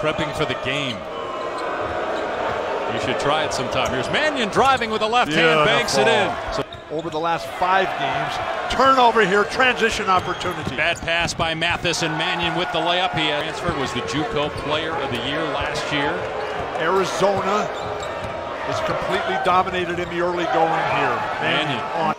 prepping for the game. You should try it sometime. Here's Mannion driving with the left hand, banks it in. So over the last five games. Turnover here, transition opportunity. bad pass by Mathis and Mannion with the layup. He had transferred was the JUCO Player of the Year last year. Arizona is completely dominated in the early going here. Mannion. on.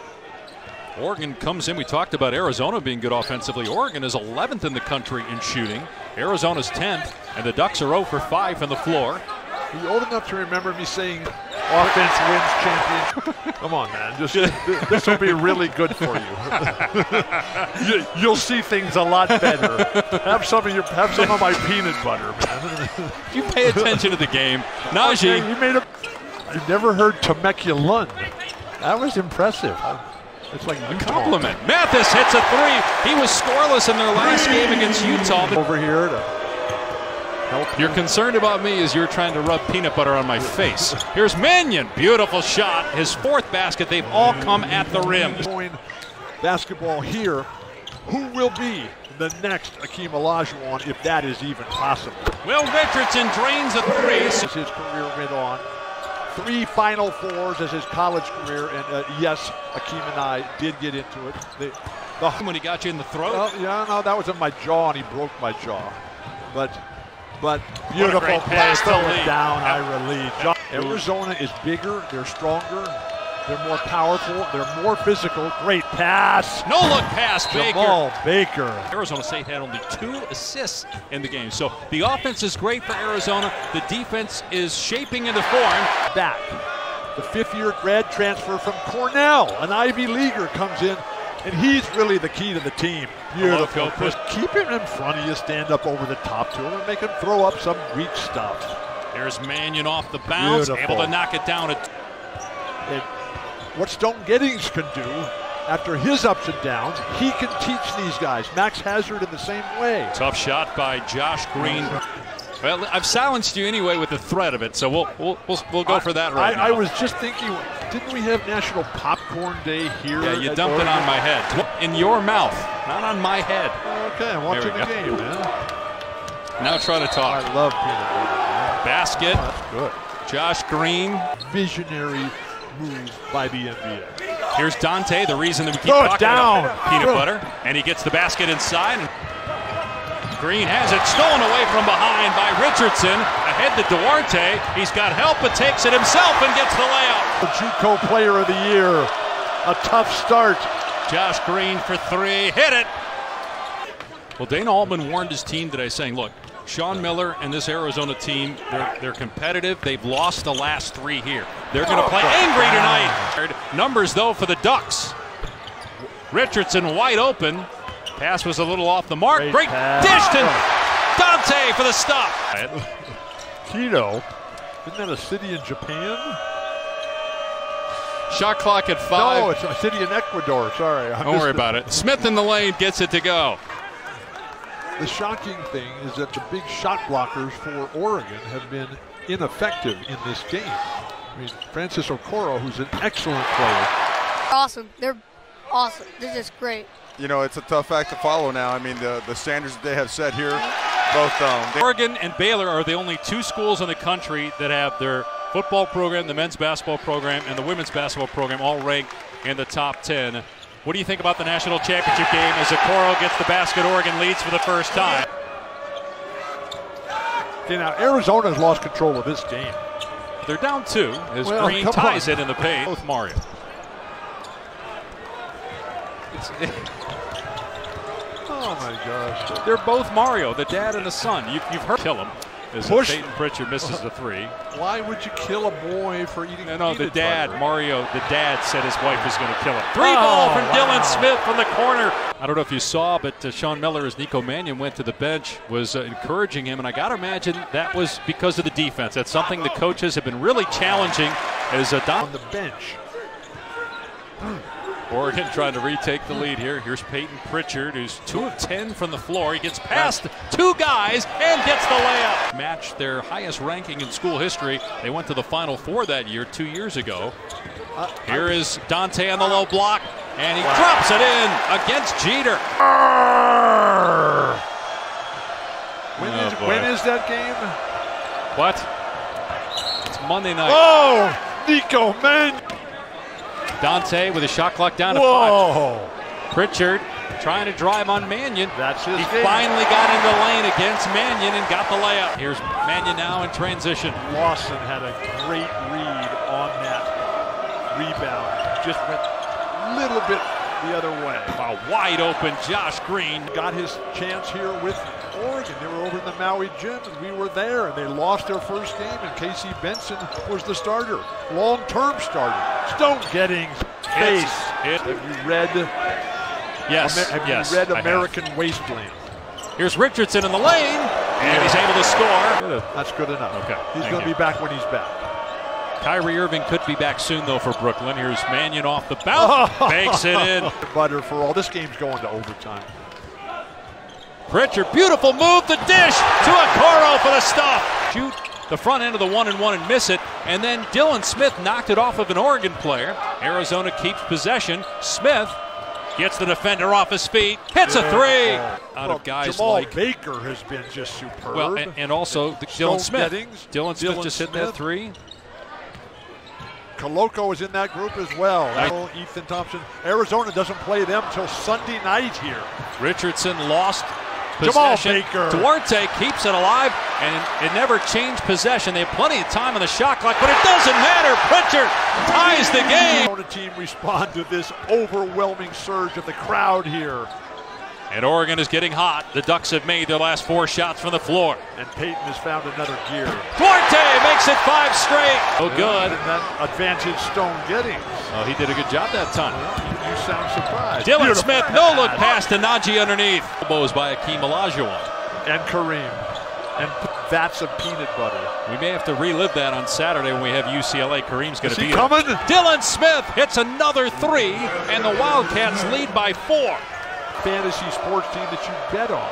Oregon comes in. We talked about Arizona being good offensively. Oregon is 11th in the country in shooting. Arizona's 10th, and the Ducks are 0 for 5 from the floor. Are you old enough to remember me saying offense wins championship? Come on, man. Just this will be really good for you. you. You'll see things a lot better. Have some of your have some of my peanut butter, man. You pay attention to the game. Nnaji, Okay, you made a. I've never heard Temecula. Lund. That was impressive. It's like a compliment. Mathis hits a three. He was scoreless in their last game against Utah. over here to help. You're concerned about me as you're trying to rub peanut butter on my face. Here's Mannion. Beautiful shot. His fourth basket. They've all come at the rim. Basketball here. Who will be the next Akeem Olajuwon if that is even possible? Will Richardson drains a three. As his career went on. Three Final Fours as his college career, and uh, yes, Akeem and I did get into it. The, the, When he got you in the throat. well, yeah, no, that was in my jaw, and he broke my jaw. But, but beautiful play. pass to Throw Lee. it down. I. John- Arizona is bigger. They're stronger. They're more powerful. They're more physical. Great pass. No look pass, Baker. Jemarl Baker. Arizona State had only two assists in the game. So the offense is great for Arizona. The defense is shaping into form. back. The fifth year grad transfer from Cornell, an Ivy Leaguer, comes in, and he's really the key to the team. Beautiful. Just keep him in front of you, stand up over the top to him, and make him throw up some weak stuff. There's Mannion off the bounce, Beautiful. able to knock it down. At And what Stone Gettings can do after his ups and downs, he can teach these guys. Max Hazzard in the same way. tough shot by Josh Green. Well, I've silenced you anyway with the threat of it, so we'll we'll we'll, we'll go for that right I, I was just thinking, didn't we have National Popcorn Day here? yeah, you dumped it on my head, in your mouth, not on my head. Okay, I'm watching the game, man. Now try to talk. I love peanut butter. Man. Basket. That's good. Josh Green. visionary move by the NBA. Here's Dante, the reason that we keep Throw talking down. about peanut Throw butter, and he gets the basket inside. Green has it stolen away from behind by Richardson. Ahead to Duarte. He's got help, but takes it himself and gets the layup. The JUCO Player of the Year. A tough start. Josh Green for three. Hit it. Well, Dana Altman warned his team today, saying, "Look, Sean Miller and this Arizona team, they're, they're competitive. They've lost the last three here. They're going to play oh, angry tonight." Numbers though for the Ducks. Richardson wide open. Pass was a little off the mark. Great Great dish to Dante for the stop. Quito. Isn't that a city in Japan? Shot clock at five. No, it's a city in Ecuador. Sorry. I Don't worry about it. Smith in the lane gets it to go. The shocking thing is that the big shot blockers for Oregon have been ineffective in this game. I mean, Francis Okoro, who's an excellent player, awesome. They're awesome. They're just great. you know, it's a tough act to follow now. I mean, the, the standards that they have set here, both um, they- Oregon and Baylor are the only two schools in the country that have their football program, the men's basketball program, and the women's basketball program all ranked in the top 10. What do you think about the national championship game as Okoro gets the basket? Oregon leads for the first time. Okay, now Arizona's lost control of this game. They're down two as Well, Green ties on. it in the paint with Mario. It's, Oh my gosh. they're both Mario, the dad and the son. You, you've heard kill him as Push. Payton Pritchard misses the three. Why would you kill a boy for eating No, no, the dad, butter? Mario, the dad said his wife was going to kill him. Three ball Oh, from Dylan. Smith from the corner. I don't know if you saw, but uh, Sean Miller, as Nico Mannion went to the bench, was uh, encouraging him, and I got to imagine that was because of the defense. That's something the coaches have been really challenging as a Don on the bench. Oregon trying to retake the lead here. Here's Payton Pritchard, who's two of ten from the floor. He gets past two guys and gets the layup. Matched their highest ranking in school history. They went to the Final Four that year, two years ago. Here is Dante on the low block, and he drops it in against Jeter. When Oh, is. When is that game? what? It's Monday night. Oh, Nico, man. Dante with a shot clock down to five. Whoa. Pritchard trying to drive on Mannion. That's his He game. finally got in the lane against Mannion and got the layup. Here's Mannion now in transition. Lawson had a great read on that rebound. Just went a little bit the other way. A wide open Josh Green. Got his chance here with Oregon. They were over in the Maui gym, and we were there, and they lost their first game, and Casey Benson was the starter, long-term starter. Stone getting face. Have you read, Yes. Amer- have yes, you read. American Wasteland? Here's Richardson in the lane, and he's able to score. That's good enough. Okay, He's going to be back when he's back. Kyrie Irving could be back soon, though, for Brooklyn. Here's Mannion off the bounce, bakes it in. Butter for all. This game's going to overtime. Pritchard, beautiful move, the dish to Okoro for the stuff. Shoot the front end of the one and one and miss it, and then Dylan Smith knocked it off of an Oregon player. Arizona keeps possession. Smith gets the defender off his feet, hits a three. Out Well, of guys Jemarl like Baker has been just superb. well, and, and also the, Dylan Smith. Gettings, Dylan Smith Dylan just hit that three. Koloko is in that group as well. Ethan Thompson. Arizona doesn't play them till Sunday night here. Richardson lost possession. Baker. Duarte keeps it alive, and it never changed possession. They have plenty of time on the shot clock, but it doesn't matter. Pritchard ties the game. Arizona team respond to this overwhelming surge of the crowd here. And Oregon is getting hot. The Ducks have made their last four shots from the floor. And Payton has found another gear. Duarte makes it five straight. Oh, good. And that advantage Stone Gettings. Oh, he did a good job that time. You, sound surprised. Dylan Beautiful Smith, no look pass. to Nnaji underneath. Elbows by Akeem Olajuwon. And Kareem. And that's a peanut butter. We may have to relive that on Saturday when we have UCLA. Kareem's going to be coming? Dylan Smith hits another three, and the Wildcats lead by four. Fantasy sports team that you bet on.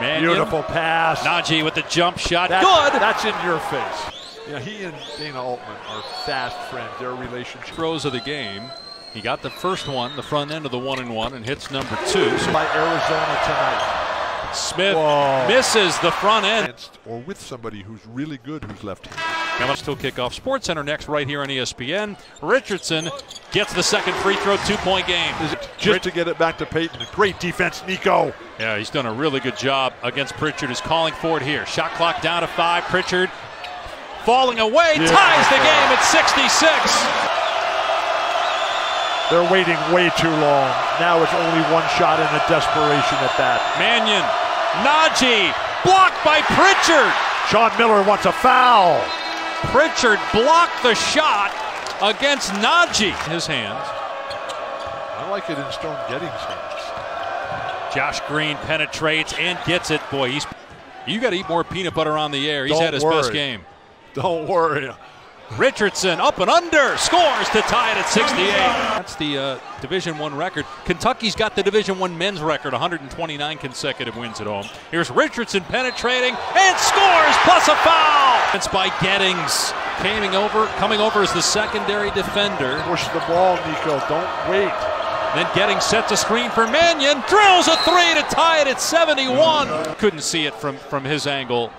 Mannion, Beautiful pass. Nnaji with the jump shot. That- Good. That's in your face. You know, he and Dana Altman are fast friends. Their relationship Throws of the game. He got the first one, the front end of the one and one, and hits number two. So by Arizona tonight. Smith Whoa. misses the front end. Or with somebody who's really good who's left-handed. Now let's still kick off Sports Center next right here on ESPN. Richardson gets the second free throw, two-point game. Just to get it back to Payton? Great defense, Nico. Yeah, he's done a really good job against Pritchard. Is calling for it here. Shot clock down to five. Pritchard falling away, Yeah. ties the game at 66. They're waiting way too long. Now it's only one shot in a desperation at that. Mannion, Nnaji, blocked by Pritchard. Sean Miller wants a foul. Pritchard blocked the shot against Nnaji. His hands. I like it in Stone Gettings' hands. Josh Green penetrates and gets it. Boy, he's you got to eat more peanut butter on the air. He's Don't had his best game. Don't worry. Richardson up and under scores to tie it at 68. That's the uh, Division One record. Kentucky's got the Division One men's record, 129 consecutive wins at home. Here's Richardson penetrating and scores plus a foul. It's by Gettings coming over, coming over as the secondary defender. Push the ball, Nico. Don't wait. Then Gettings sets a screen for Mannion, drills a three to tie it at 71. Couldn't see it from from his angle.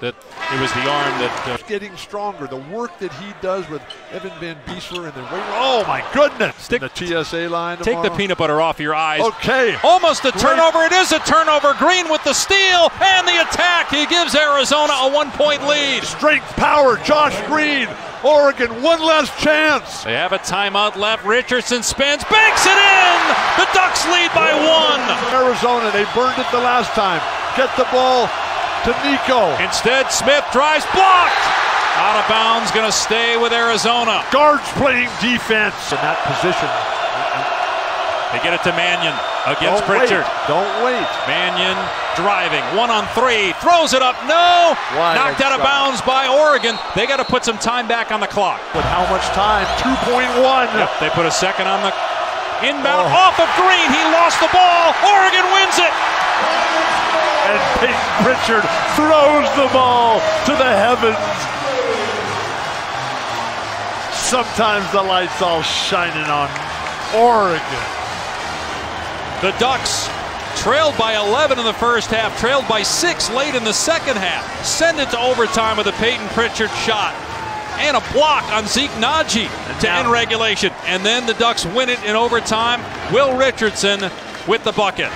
That it was the arm that. Uh, Getting stronger. The work that he does with Evan Van Beesler and then wait. Oh my goodness! Stick- the TSA line. take the peanut butter off your eyes. Okay. Almost a turnover. It is a turnover. Green with the steal and the attack. He gives Arizona a one point lead. Strength, power. Josh Green. Oregon, one last chance. They have a timeout left. Richardson spins, banks it in. The Ducks lead by one. Arizona, they burned it the last time. Get the ball to Nico. Instead, Smith drives blocked. Out of bounds, going to stay with Arizona. Guards playing defense in that position. They get it to Mannion against Don't wait. Pritchard. Don't wait. Mannion driving, one on three, throws it up, no, Wide knocked out of bounds by Oregon. They got to put some time back on the clock. With how much time? 2.1. Yep, they put a second on the inbound Oh. off of Green. He lost the ball. Oregon wins it. And Payton Pritchard throws the ball to the heavens. Sometimes the lights all shining on Oregon. The Ducks trailed by 11 in the first half, trailed by six late in the second half. Send it to overtime with a Payton Pritchard shot. And a block on Zeke Nnaji to now- end regulation. And then the Ducks win it in overtime. Will Richardson with the bucket.